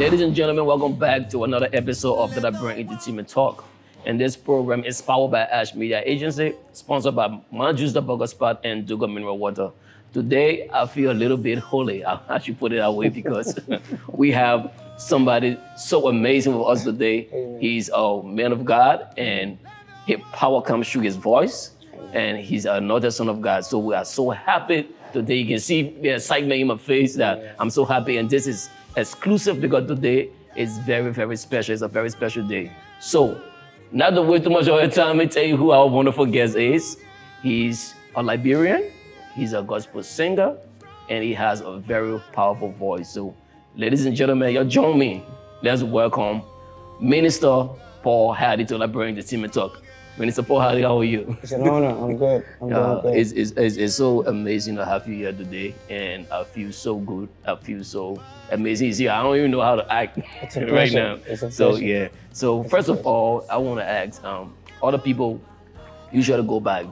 Ladies and gentlemen, welcome back to another episode of the Brand Entertainment Talk. And this program is powered by Arch Media Agency, sponsored by Manjuice the Burger Spot and Duga Mineral Water. Today, I feel a little bit holy. I should put it that way because we have somebody so amazing with us today. He's a man of God, and his power comes through his voice, and he's another son of God. So we are so happy today. You can see the excitement in my face that I'm so happy, and this is exclusive because today is very, very special. It's a very special day. So, not to waste too much of your time, me tell you who our wonderful guest is. He's a Liberian, he's a gospel singer, and he has a very powerful voice. So, ladies and gentlemen, you join me. Let's welcome Minister Paul Hardy to Liberian Entertainment Talk. Minister Paul Hardy, how are you? It's an honor. I'm good. I'm Uh, doing it's, it's, it's, it's so amazing to have you here today, and I feel so good. I feel so amazing. See, I don't even know how to act It's a right now. It's a so yeah. So first of all, I want to ask, um, other people usually go by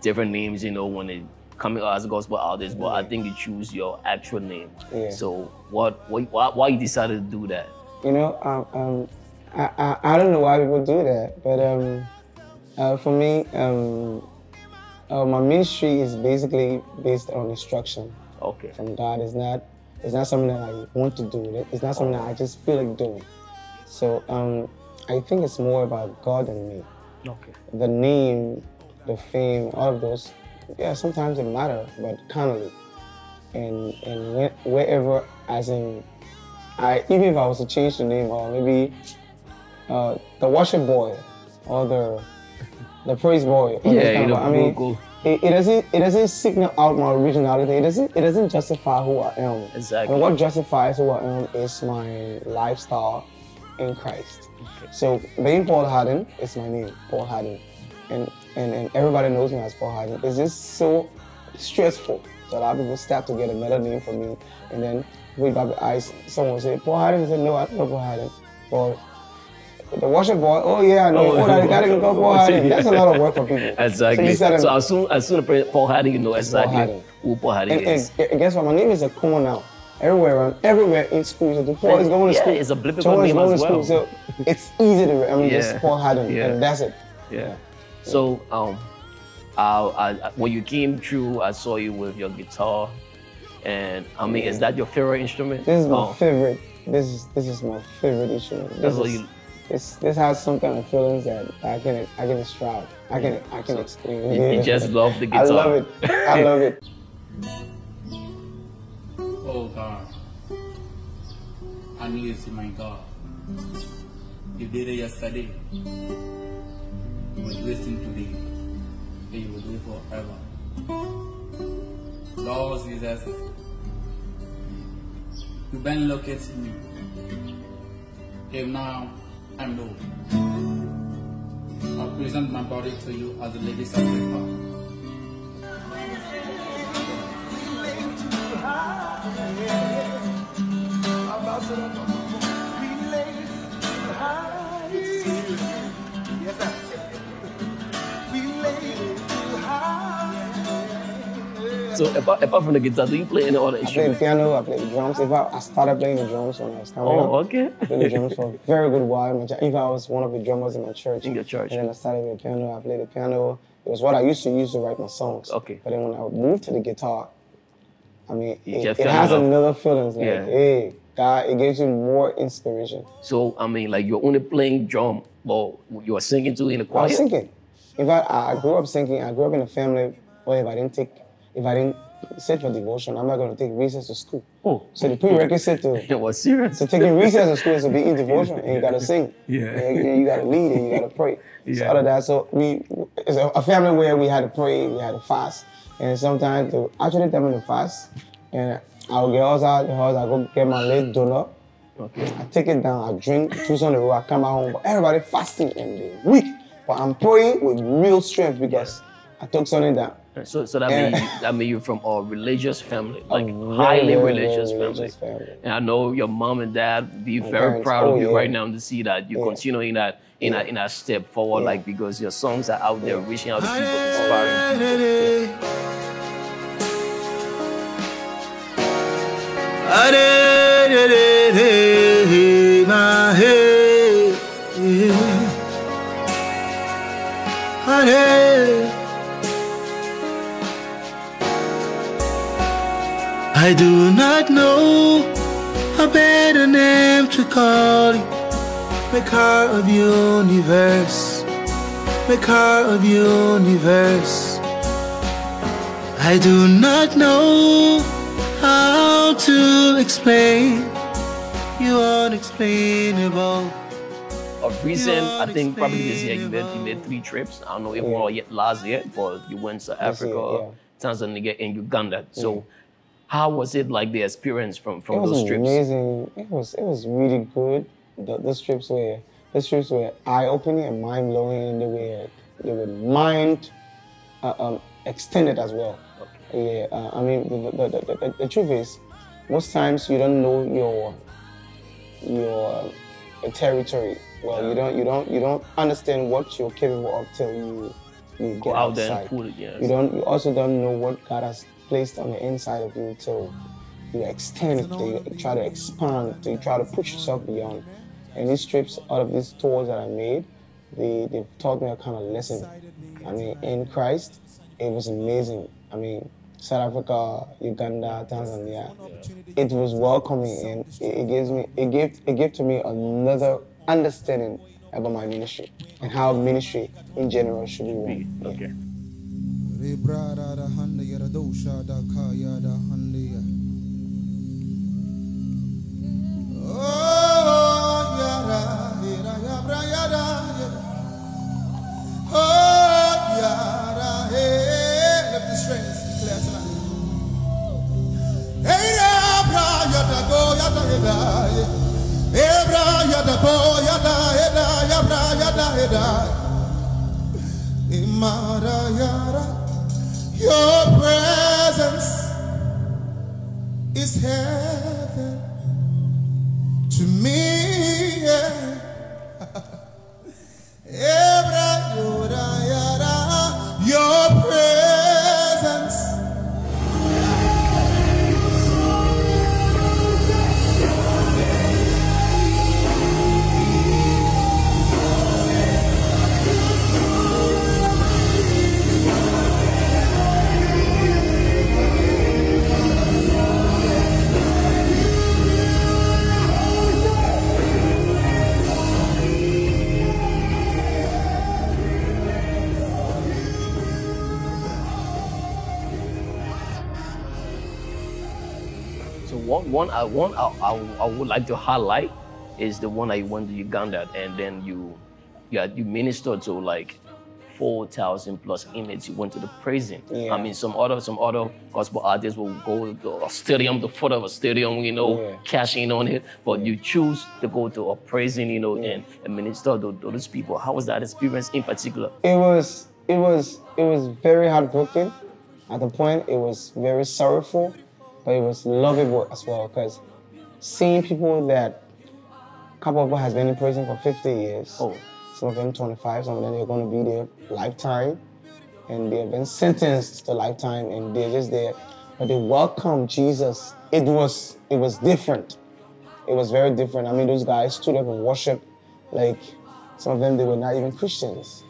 different names, you know, when they come out as gospel artists, but I think you choose your actual name. Yeah. So what, why, why, why you decided to do that? You know, um, um, I, I, I don't know why people do that, but um, uh, for me, um, uh, my ministry is basically based on instruction Okay. from God. It's not, it's not something that I want to do. It's not something that I just feel like doing. So um, I think it's more about God than me. Okay. The name, the fame, all of those, yeah, sometimes it matter, but kindly. And and whe- wherever, as in, I even if I was to change the name, or maybe uh, the worship boy, or the the praise boy, Yeah, you know, I mean, go- it, it doesn't it doesn't signal out my originality. It doesn't it doesn't justify who I am. Exactly. And what justifies who I am is my lifestyle in Christ. Okay. So being Paul Harden is my name, Paul Harden, And, and and everybody knows me as Paul Harden. It's just so stressful. So a lot of people start to get another name for me and then we Bible eyes someone say, Paul Haddon I said, No, I don't know Paul Haddon. Or the worship boy, oh yeah, I know. Oh, Oh, that go Paul. That's a lot of work for people. Exactly. So, So, as soon as soon as Paul Hardy, you know exactly Hardy. who Paul Hardy and, is. and, and guess what? My name is a common now. Everywhere around, everywhere in school. So the Paul is going to Yeah, school. it's a Joel name going as to school. well. So it's easy to. I mean, Yeah. just Paul Haddon, Yeah. and that's it. Yeah. So um, I, I, when you came through, I saw you with your guitar, and I mean, is that your favorite instrument? This is my Oh, favorite. This is this is my favorite instrument. This That's what is, you- this this has some kind of feelings that I can I can describe. I can I can explain. You, you just love the guitar. I love it. I love it. Oh God, I need you to my God. You did it yesterday. You will do it today. And you will do it forever. Lord Jesus, you've been looking at me. If now I'm low. I present my body to you as a living sacrifice. So apart, apart from the guitar, do you play any other I play the piano. I play the drums. If I, I started playing the drums when I was coming Oh, up. okay. I played the drums for a very good while. in my I was one of the drummers in my church. In your church. And then I started with the piano. I played the piano. It was what I used to use to write my songs. Okay. But then when I moved to the guitar, I mean, it, it has love. another feeling. Like, Yeah. hey, God, it gives you more inspiration. So I mean, like you're only playing drum, but you are singing too in the choir? I was singing. In fact, I I grew up singing. I grew up in a family where if I didn't take, if I didn't sit for devotion, I'm not going to take recess to school. Oh, So the prerequisite to it was serious. So taking recess to school is to be in devotion and you gotta sing. Yeah. And you, you gotta lead and you gotta pray. So Yeah. out of that, so we it's a, family where we had to pray, we had to fast. And sometimes to actually tell me to fast. And I'll get us out the house, I go get my late donut. Okay. I take it down, I drink juice on the road, I come back home. But everybody fasting and they weak. But I'm praying with real strength because I took something down. So, so that means that mean you're from a religious family, like really, highly religious, religious family. family. And I know your mom and dad be very parents, proud of oh, you yeah. right now to see that you yeah. continue in that in yeah. a in a step forward, yeah. like because your songs are out there reaching out to people, inspiring people. I do not know a better name to call you. Maker of universe, maker of universe. I do not know how to explain you unexplainable. Of recent, I think probably this year you made, you made three trips. I don't know if Yeah. more yet last year, but you went to Africa, Tanzania, and Uganda. So, how was it like the experience from It from was those trips? amazing. It was it was really good. The, those trips were those trips were eye opening and mind blowing. They were they were mind uh, um, extended as well. Yeah, uh, I mean the, the, the, the, the truth is, most times you don't know your your territory. Well, you don't you don't you don't understand what you're capable of till you you Go get out there and outside. pull it, yes. You don't. You also don't know what God has placed on the inside of you till you extend it, till you try to expand, to you try to push yourself beyond. And these trips, out of these tours that I made, they they've taught me a kind of lesson. I mean, in Christ, it was amazing. I mean, South Africa, Uganda, Tanzania, it was welcoming, and it, it gives me it gave it gave to me another understanding about my ministry and how ministry in general should be run. Yeah. Rebrada da handa yada dosha da kaya da handa ya. Oh, yada, yabra, yada, yada. Oh, yada, hey. Let the strings clear tonight. Hey, yabra, yada, go, yada, yada. Yabra, yada, go, yada, yada, yabra, yada, yada. Imara yara, your presence is heaven to me. Yeah. I one I, I, I would like to highlight is the one I went to Uganda and then you you had, you ministered to like four thousand plus inmates. You went to the prison. Yeah. I mean some other some other gospel artists will go to a stadium, the foot of a stadium, you know, Yeah. cash in on it. But you choose to go to a prison, you know, and, and minister to, to those people. How was that experience in particular? it was it was it was very heartbroken at the point it was very sorrowful but it was lovable as well because seeing people that a couple of them has been in prison for 50 years Oh. some of them 25 some of them they're going to be there lifetime. And they've been sentenced to lifetime and they're just there. But they welcome jesus. It was it was different. It was very different. I mean those guys stood up and worshiped. Like some of them they were not even christians.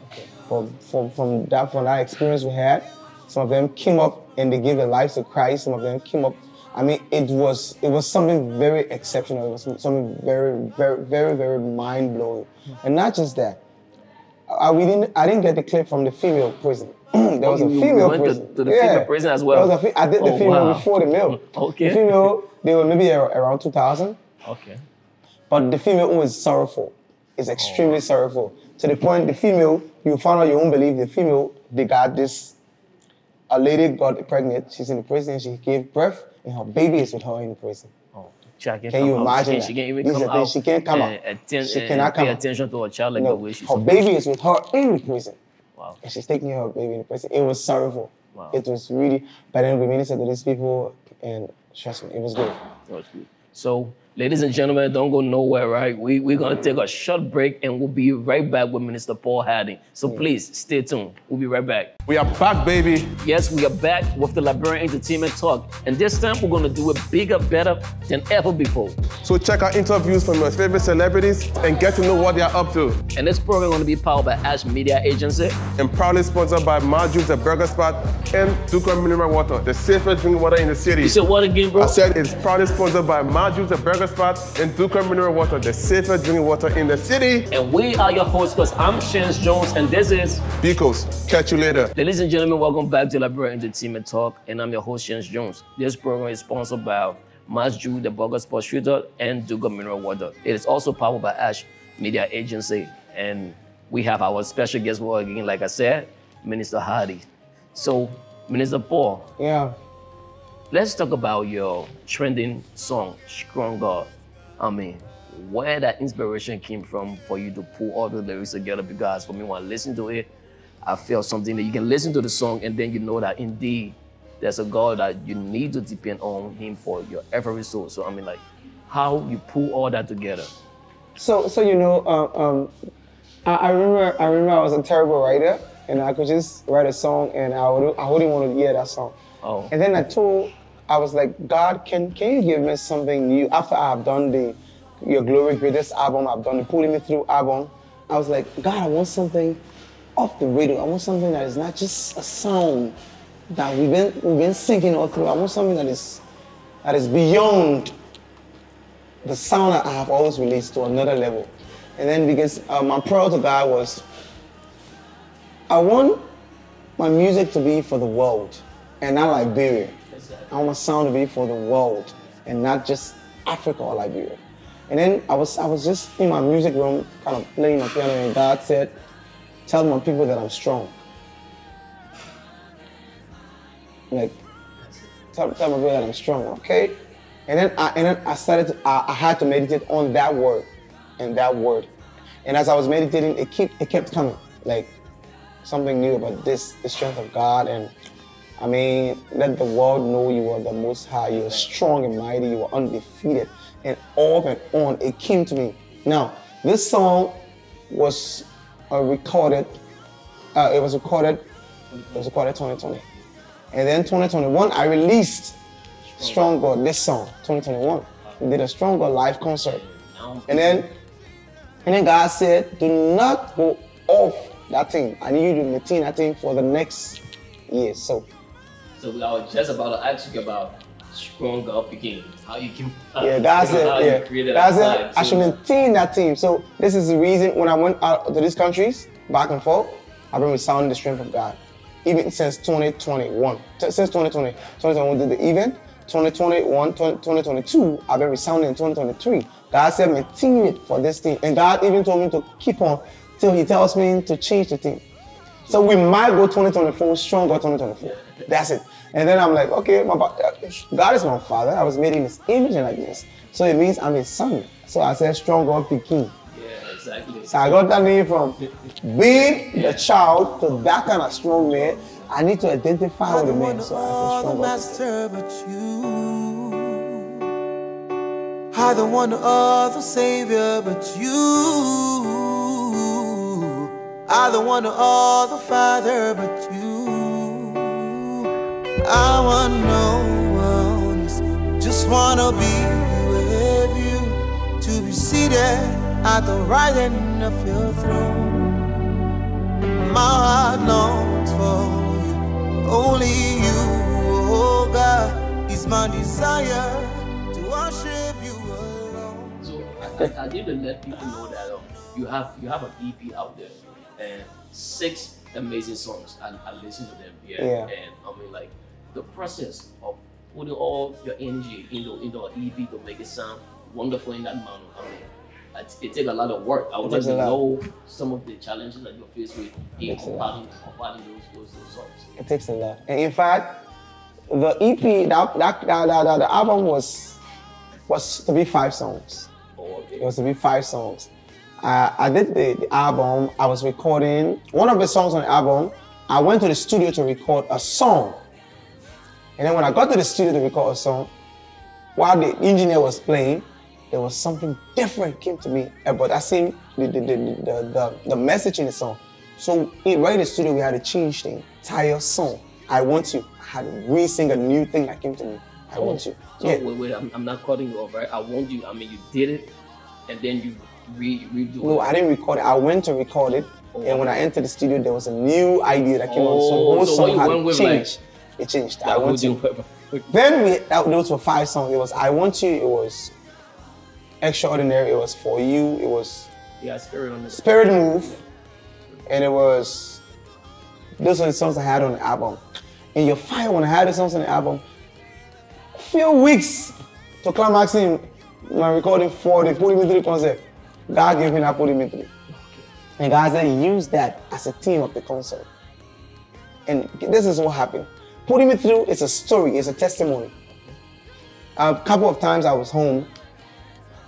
But from, from that from that experience we had some of them came up and they gave their lives to christ some of them came up i mean it was it was something very exceptional it was something very very very very mind-blowing hmm. and not just that I, we didn't, I didn't get the clip from the female prison. there oh, was you- a female went to- prison. to the female prison as well? There was a fe- I did the Oh, female wow. before the male. Okay. The female, they were maybe around 2000. Okay. But the female was sorrowful. is extremely oh. sorrowful. To the point, the female, you found out you won't believe the female, they got this, a lady got pregnant, she's in the prison, she gave birth, and her baby is with her in the prison. Oh, Can you imagine She can't, even This come out. she can't come and out. She cannot pay come out. attention to her child like the way she's her baby is with her in the prison. Wow. And she's taking her baby in the prison. It was sorrowful. Wow. It was really, but then we ministered to these people, and trust me, it was good. That was good. So Ladies and gentlemen, don't go nowhere, right? We, we're going to take a short break and we'll be right back with Minister Paul Harding. So mm. please stay tuned. We'll be right back. We are back, baby. Yes, we are back with the Liberian Entertainment Talk. And this time we're going to do it bigger, better than ever before. So check out interviews from your favorite celebrities and get to know what they are up to. And this program is going to be powered by Arch Media Agency. And proudly sponsored by Marju's The Burger Spot and Duka Mineral Water, the safest drinking water in the city. You said what again, bro? I said it's proudly sponsored by Marju's The Burger Spot and Duka Mineral Water, the safest drinking water in the city. And we are your hosts because I'm Chance Jones and this is Bicos, catch you later. Ladies and gentlemen, welcome back to Liberian Entertainment Talk, and I'm your host, Chance Jones. This program is sponsored by Masju, the Burger Sports Shooter, and Duga Mineral Water. It is also powered by Arch Media Agency, and we have our special guest once again, like I said, Minister Hardy. So, Minister Paul, Yeah. Let's talk about your trending song, Stronger. I mean, where that inspiration came from for you to pull all the lyrics together because for me, when I listen to it, I feel something that you can listen to the song and then you know that indeed there's a God that you need to depend on Him for your every soul. So, I mean, like, how you pull all that together. So, so you know, um, um, I, I remember, I remember I was a terrible writer, and I could just write a song, and I would, I wouldn't want to hear that song. Oh. And then I told, I was like, God, can can you give me something new after I've done the Your Glory Greatest album, I've done the Pulling Me Through album. I was like, God, I want something off the radio. I want something that is not just a sound that we've been we've been singing all through. I want something that is that is beyond the sound that I have always released to another level. And then because uh, my prayer to God was, I want my music to be for the world and not Liberia. I want sound to be for the world and not just Africa or Liberia. And then I was I was just in my music room, kind of playing my piano, and God said, "Tell my people that I'm strong." Like, tell, tell my people that I'm strong, okay? And then I and then I started to, I, I had to meditate on that word and that word. And as I was meditating, it kept it kept coming. Like something new about this, the strength of God. And I mean, let the world know you are the most high, you are strong and mighty, you are undefeated. And off and on, it came to me. Now, this song was uh, recorded, uh, it was recorded, it was recorded 2020. And then 2021, I released Strong God, this song, 2021. We did a Strong God live concert. And then, and then God said, do not go off that thing. I need you to maintain that thing for the next year. So, So, I was just about to ask you about Stronger Begin. How you can. yeah, you know, how you yeah, created God that vibe, I should maintain that team. So this is the reason when I went out to these countries, back and forth, I've been resounding the strength of God. Even since 2021, T- since 2020, 2021 did the event, 2021, 20- 2022, I've been resounding in 2023. God said maintain it for this team. And God even told me to keep on till he tells me to change the team. So we might go 2024 stronger 2024. That's it. And then I'm like, okay, my, God is my father. I was made in his image and likeness. So it means I'm his son. So I said strong God Peking. Yeah, exactly. So I got that name from being the child to that kind of strong man. I need to identify with the man. So I said strong God. Peking. master but you. I don't want no other savior but you. I don't want no other father but you. I want no one. Just wanna be with you. To be seated at the right hand of your throne. My heart longs for you. Only you, oh God, is my desire to worship you. So I, I, to let people know that um, you have you have an EP out there and six amazing songs. and I listen to them yeah, Yeah. and I mean like the process of putting all your energy into into an EP to make it sound wonderful in that manner. I mean, it, it takes a lot of work. I would like to know some of the challenges that you're faced with in takes a lot. compiling, compiling those, those those songs. It takes a lot. And in fact, the EP, that, that, that, that, that- the album was was to be five songs. Oh, okay. It was to be five songs. I, I did the, the album. I was recording one of the songs on the album. I went to the studio to record a song. And then when I got to the studio to record a song, while the engineer was playing, there was something different came to me about that same the the, the, the, the, the message in the song. So in, right in the studio, we had to change the entire song. I want you. I had to re-sing a new thing that came to me. I oh. want you. So yeah. wait, wait, I'm, I'm not cutting you off, right? I want you. I mean, you did it, and then you re redo No, it. I didn't record it. I went to record it, oh, and when I entered the studio, there was a new idea that came. So the Oh, whole so song when you had went with, like, changed. it changed. I would you. Then we that, those were five songs. It was I Want You. It was Extraordinary. It was For You. It was Yeah, spirit on this. Spirit Move, and it was those are the songs I had on the album. And your fire when I had the songs on the album, a few weeks to climaxing my recording for the Podimetry concert, God gave me that Podimetry. And God said, use that as a theme of the concert. And this is what happened. Putting me through is a story, it's a testimony. A couple of times I was home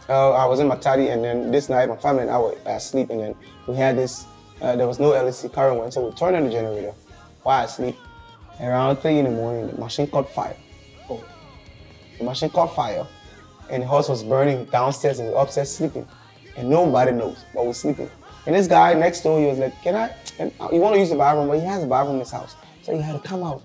uh, I was in my Matadi, and then this night my family and I were asleep, and then we had this. Uh, there was no LEC current went, so we turned on the generator while asleep. Around three in the morning, the machine caught fire. Oh, The machine caught fire, and the house was burning downstairs, and we upstairs sleeping, and nobody knows, but we're sleeping. And this guy next door, he was like, "Can I? And uh, you want to use the bathroom, but he has a bathroom in his house, so he had to come out.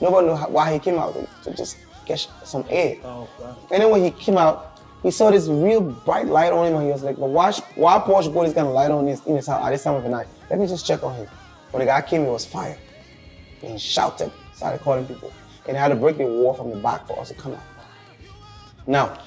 Nobody knew how, why he came out to just get some air. oh, wow. And then when he came out, he saw this real bright light on him, and he was like, "But why, why Porsche this kind of light on his, in his house at this time of the night? Let me just check on him." When the guy came, it was fire. And he shouted, started calling people, and had to break the wall from the back for us to come out. Now,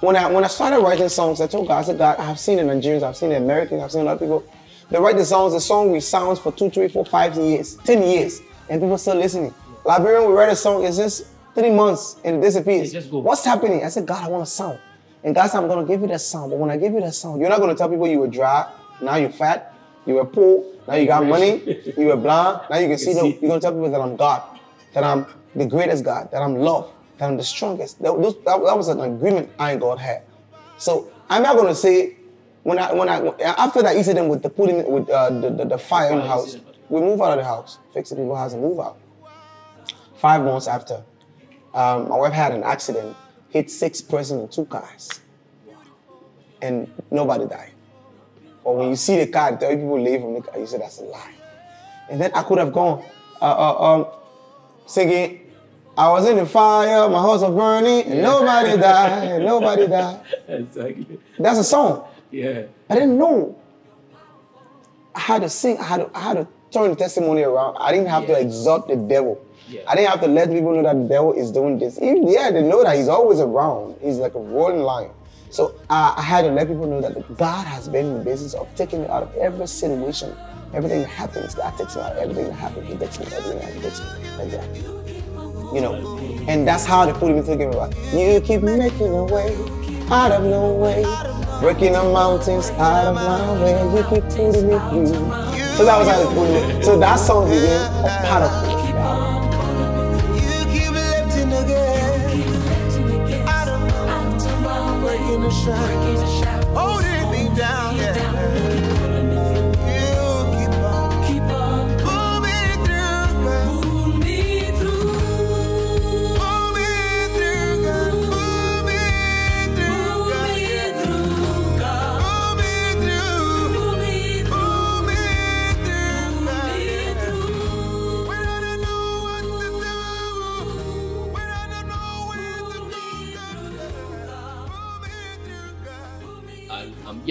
when I when I started writing songs, I told God, I said, God, I've seen the Nigerians, I've seen the Americans, I've seen other people. They write the songs, the song we sounds for two, three, four, five years, ten years, and people still listening. Liberian, we write a song, it's just three months and it disappears. What's happening? I said, God, I want a sound. And God said, I'm gonna give you that sound. But when I give you that sound, you're not gonna tell people you were dry, now you're fat, you were poor, now you got money, you were blind, now you can see. You're gonna tell people that I'm God, that I'm the greatest God, that I'm love, that I'm the strongest. That, those, that, that was an agreement I and God had. So I'm not gonna say when I when I after that incident with the putting with uh, the, the the fire in the house, we move out of the house, fix the people's house and move out. Five months after, um, my wife had an accident, hit six persons in two cars, and nobody died. Or when you see the car, tell people leave from the car, you say that's a lie. And then I could have gone uh, uh, um, singing, I was in the fire, my house was burning, and nobody died, and nobody died. Exactly. That's a song. Yeah. I didn't know. I had to sing. I had to, I had to turn the testimony around. I didn't have to exalt the devil. Yeah. I didn't have to let people know that the devil is doing this. Even, yeah, they know that he's always around. He's like a roaring lion. So uh, I had to let people know that God has been in the business of taking me out of every situation. Everything that happens, God takes me out. Everything that happens, He takes me. Everything that happens, He takes me. Like that. You know, and that's how they put me thinking about. You keep making a way out of no way, breaking the mountains out of my way. You keep putting me through. So that was how they put me. So that song became a part of it. The. Holding me down,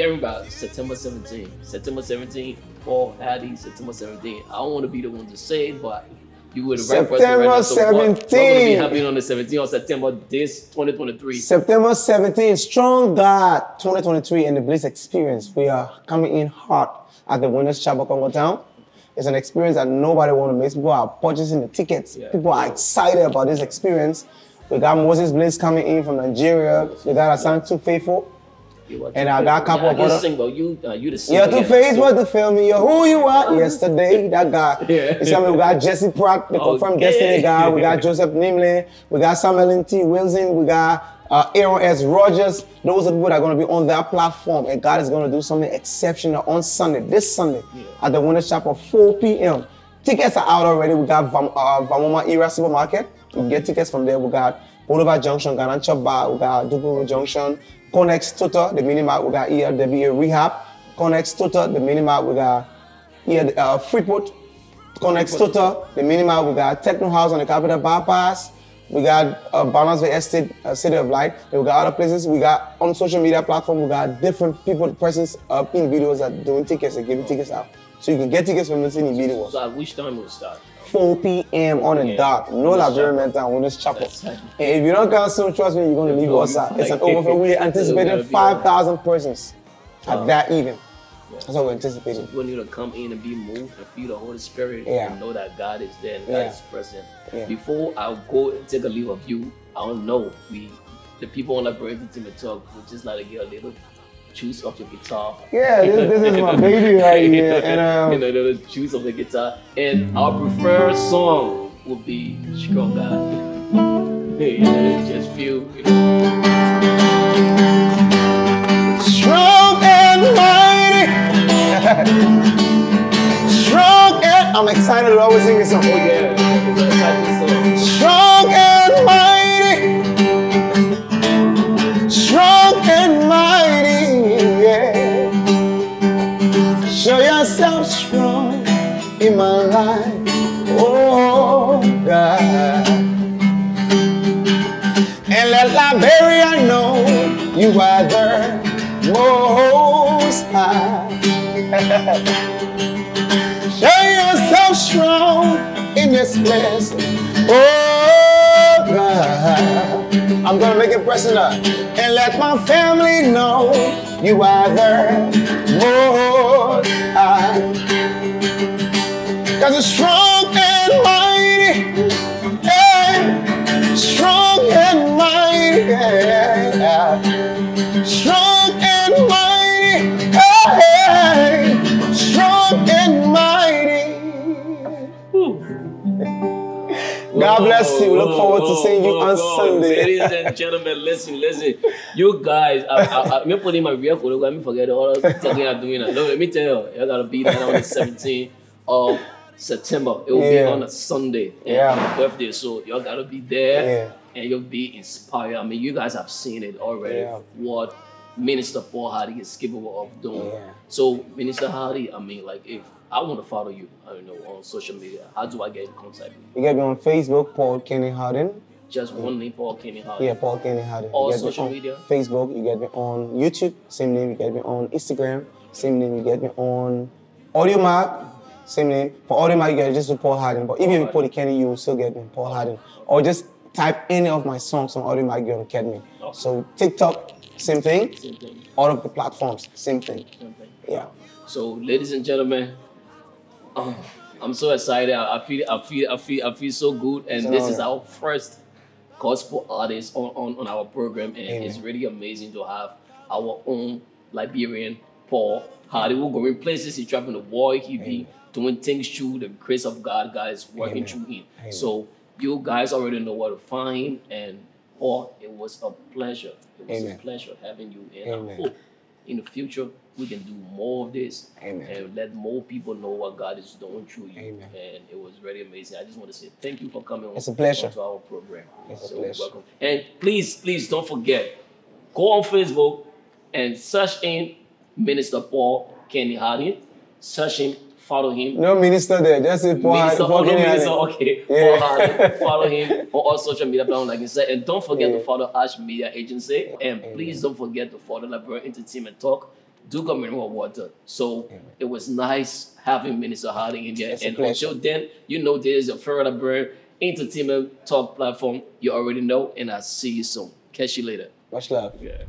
I'm hearing about September 17th. September 17th, Paul Hattie, September 17th. I don't want to be the one to say it, but you were the right person right now. So what, what gonna be happening on the 17th of September this 2023? September 17th, Strong God 2023 and the Bliss Experience. We are coming in hot at the Winners Chapel Congo Town. It's an experience that nobody want to miss. People are purchasing the tickets. Yeah. People are excited about this experience. We got Moses Bliss coming in from Nigeria. We got Asan Too Faithful. And I got a couple yeah, of other- sing, but you, uh, you the. You're Too yeah. Faithful to feel me. You're who you are. Yesterday, that guy. Yeah. You see? We got Jesse Pratt, the confirmed Okay. Destiny guy. We got Joseph Nimley. We got Samuel. T. Wilson. We got uh, Aaron S. Rogers. Those are people that are going to be on that platform. And God is going to do something exceptional on Sunday, this Sunday, at the Winners Chapel, 4 p.m. Tickets are out already. We got Vam, uh, Vamoma Era Supermarket. You can get tickets from there. We got Boulevard Junction, Garancha Bar. We got Dupuru Junction, Connex Tutor, the mini mark, we got here, WA Rehab. Connex Tutor, the mini mark, we got here, uh, Freeport. Connex Tutor, the mini mark, we got Techno House on the Capitol Bypass. We got uh, Barnersville Estate, uh, City of Light. Then we got other places. We got on social media platform. We got different people presence uh, in videos that doing tickets and giving tickets out. So you can get tickets from listening videos. So at which time will start? 4 p.m. on the Yeah. dot. No On this Liberian chapel. mental on this chapel. And if you don't come soon, trust me, you're gonna leave No, us out. It's an overflow. We're anticipating 5,000 persons at Wow. that event. That's what we're anticipating. People need to come in and be moved and feel the Holy Spirit Yeah. and know that God is there and God Yeah. is present. Yeah. Before I go and take a leave of you, I don't know. We the people on the Team Talk would just like to get a little juice of your guitar. Yeah, this, this is my baby right here. And um, you know, the juice of the guitar. And our preferred song would be Strong God. yeah, just feel, you know. strong and mighty. strong and I'm excited to always sing this song. Oh yeah, it's a exciting song. Strong and mighty. In my life. Oh God. And let Liberia know you are the most high. Show yourself strong in this place. Oh God. I'm gonna make it personal. And let my family know you are the most high. Strong and mighty. Yeah. Strong and mighty. Yeah. Strong and mighty. Hey. Strong and mighty. God bless you. Look forward to seeing you on Sunday. Ladies and gentlemen, listen, listen. You guys, I, I, I, me put in my real photo. Let me forget all the talking I'm doing. Look, let me tell you, you gotta be there on the 17th of September. It will Yeah. be on a Sunday. Yeah. my birthday, so y'all gotta be there. Yeah. And you'll be inspired. I mean, you guys have seen it already. Yeah. What Minister Paul Hardy is capable of doing. Yeah. So, Minister Hardy, I mean, like, if I want to follow you, I don't know, on social media, how do I get in contact with you? You get me on Facebook, Paul Kenny Harden. Just one name, Paul Kenny Hardy. Yeah, Paul Kenny Harden. All social me media? Facebook, you get me on YouTube, same name. You get me on Instagram, same name. You get me on Audiomack, same name. For Audiomack, you get just do Paul Harden. But even if you put the Kenny, you will still get me Paul Harden. Or just type any of my songs on Audiomack, you're gonna get me. So TikTok, same thing. Same thing. All of the platforms, same thing. Same thing. Yeah. So, ladies and gentlemen, um, I'm so excited. I, feel, I feel, I feel, I feel so good. And this is our first gospel artist on, on, on our program, and Amen. it's really amazing to have our own Liberian Paul Hardy. We're going places. He's traveling the world. He be doing things through the grace of God. God is working Amen. through him. Amen. So you guys already know where to find. And Paul, it was a pleasure. It was Amen. a pleasure having you. And I hope in the future we can do more of this and let more people know what God is doing through you. And it was really amazing. I just want to say thank you for coming on It's a pleasure. onto our program. It's a pleasure. welcome. And please, please don't forget, go on Facebook and search in Minister Paul Kenny Hardy. Search him, follow him. No minister there, just say Paul, Minister, Paul oh, no, Kenny Minister, okay. Yeah. Paul. Follow him on all social media platforms, like I said. And don't forget Yeah. to follow Arch Media Agency. And please don't forget to follow Liberian Entertainment Talk. Do come in with water. So it was nice having Minister Harding in here. It's and until then, you know this is your favorite Liberian Entertainment Talk platform. You already know. And I'll see you soon. Catch you later. Much love. Yeah.